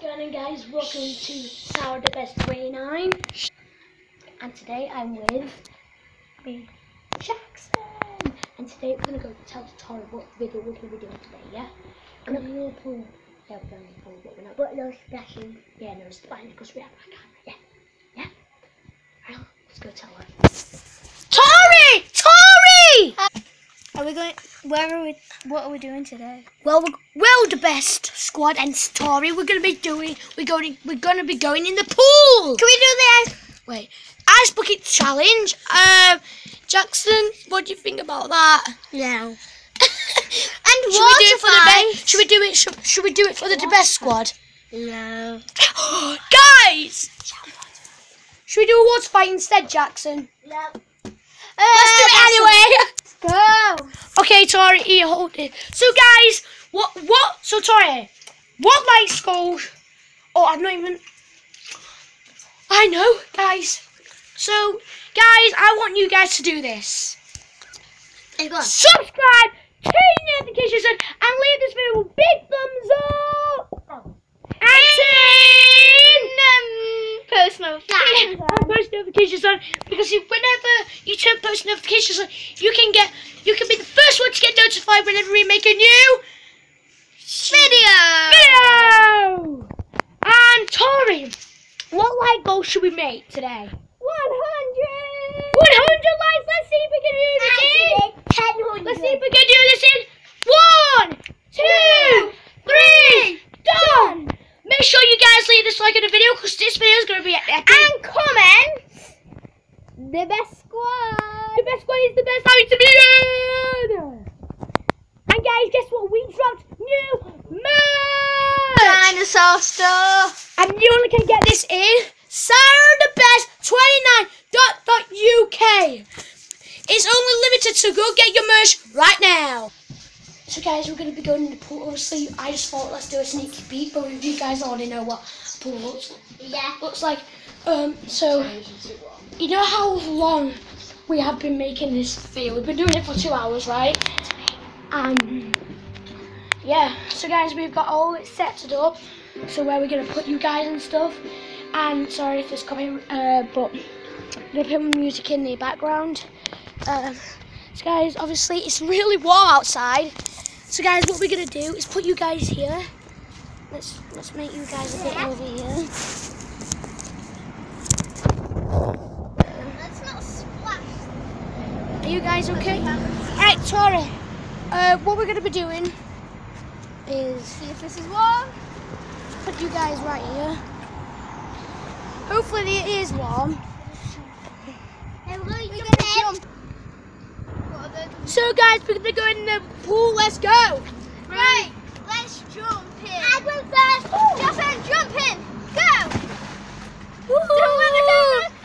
going guys? Welcome to Sarra the Best 29 and today I'm with Big Jackson and today we're going to go tell Tori what video we're going to be doing today, yeah? Not going to pull. Yeah, we're going to pull but we're not But no splashing. Yeah, no, fine because we have our camera, yeah? Yeah? Right, let's go tell her. Tori! Tori! Are we going? Where are we? What are we doing today? Well, we're, well, the best squad and story we're going to be doing, we're going, we're going to be going in the pool! Can we do the ice? Wait, ice bucket challenge. Um, Jackson, what do you think about that? No. And should we do it for the best? Should we do it? Should, should we do it for the best squad? No. Guys, should we do a water fight instead, Jackson? No. Let's do it anyway. Go. Okay, Tori, here, hold it. So, guys, what, what? So, Tori, what light schools? Oh, I'm not even. I know, guys. So, guys, I want you guys to do this. Hey, go subscribe, turn notifications on, and leave this video with big thumbs up. Oh. And turn um, Post and post notifications on because if, whenever you turn post notifications on, you can get you can be the first one to get notified whenever we make a new Video. video. And Tori, what light goal should we make today? 100. 100 likes. Let's see if we can do this in. 1000. Let's see if we can do this in one, two, three, done. Make sure you guys leave this like in the video because this video is going to be epic. And comments. The best squad. the best squad is the best time to be in. And guys, guess what? We dropped new merch. Dinosaur stuff. And you only can get this in Sarra the Best 29.uk. It's only limited, so go get your merch right now. So guys, we're going to be going in the pool. Obviously, I just thought let's do a sneaky peek, but you guys already know what pool looks, Yeah. looks like. Um, so, you know how long we have been making this video? We've been doing it for two hours, right? Um, yeah. So guys, we've got all it set up. So where we're gonna put you guys and stuff. And sorry if there's copy, uh, but I'm gonna put my music in the background. Um, so guys, obviously it's really warm outside. So guys, what we're gonna do is put you guys here. Let's let's make you guys a bit over here. Let's not splash. Are you guys okay? Alright, Tori. Uh, what we're gonna be doing is See if this is warm. put you guys right here. Hopefully it is warm. Hey, we're going to We're jump gonna in. What are the- So guys, we're gonna go in the pool. Let's go. Right, let's jump in. I will first. Jump in, jump in. Go. Woohoo!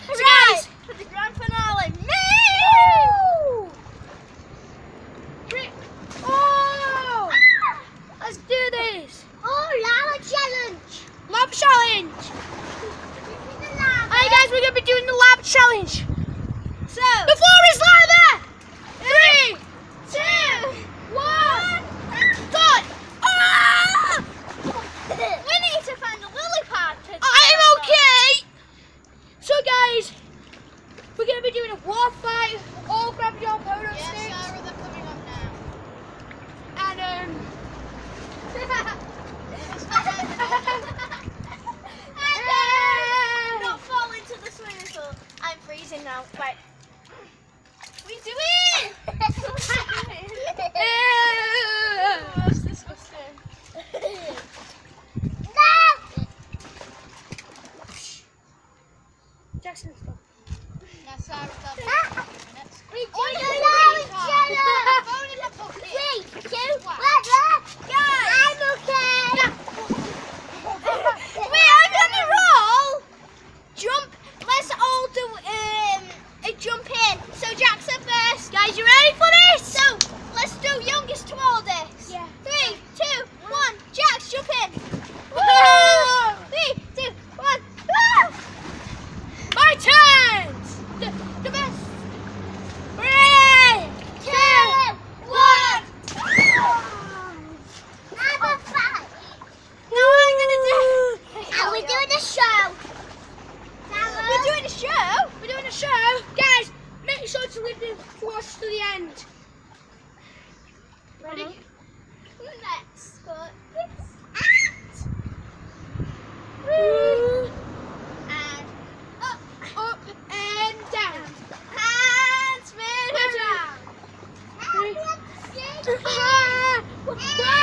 Bye.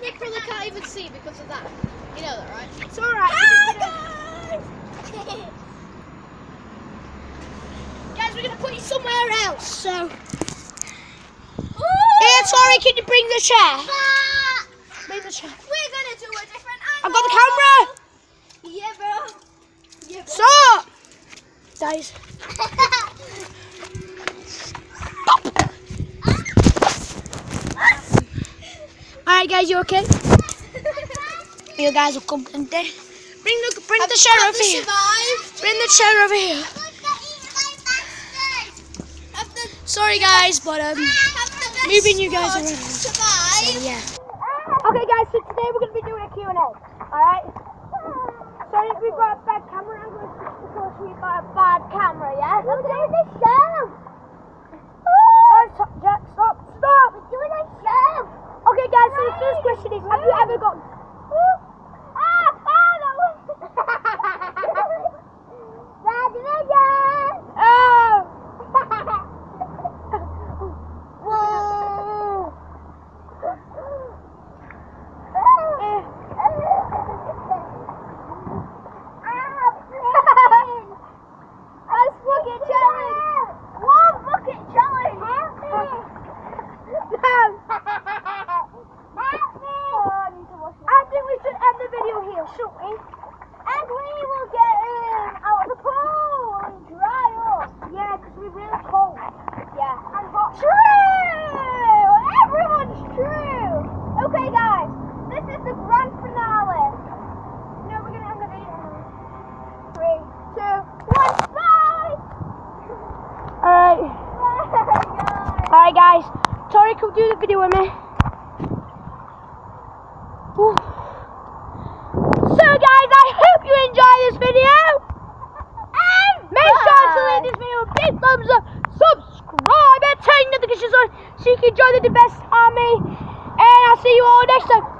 Can't even see because of that. You know that, right? It's alright. Guys, we're gonna put you somewhere else. So, here, Tori, can you bring the chair? Bring the chair. We're gonna do a different I've got the camera. Yeah, bro. Yeah, bro. Stop. Guys. Ah! Ah! Alright, guys, you okay? You guys will come and there. Bring the bring the chair over here. Survived. Bring the chair over here. Sorry, guys, but um, moving you guys around. Survive. yeah. Okay, guys, so today we're gonna be doing a Q and A. All right. Sorry if we've got a bad camera angle because we've got a bad camera. Yeah. We're doing show. Oh, stop, Jack, stop, stop. We're doing a show. Okay, guys. So the first question is: Have you ever got? Ah, ah, that was. Oh. Ice bucket challenge! One bucket challenge! Damn! I think we should end video here. And we will get in out of the pool and dry up. Yeah, because we're really cold. Yeah. And hot. True! Everyone's true! Okay, guys, this is the grand finale. No, we're gonna end the video. Three, two, one, bye! Alright. Alright, guys. Tori, come do the video with me. Whew. So, guys, I hope you enjoy this video. And make sure to leave this video a big thumbs up, subscribe, and turn notifications on so you can join the best army. And I'll see you all next time.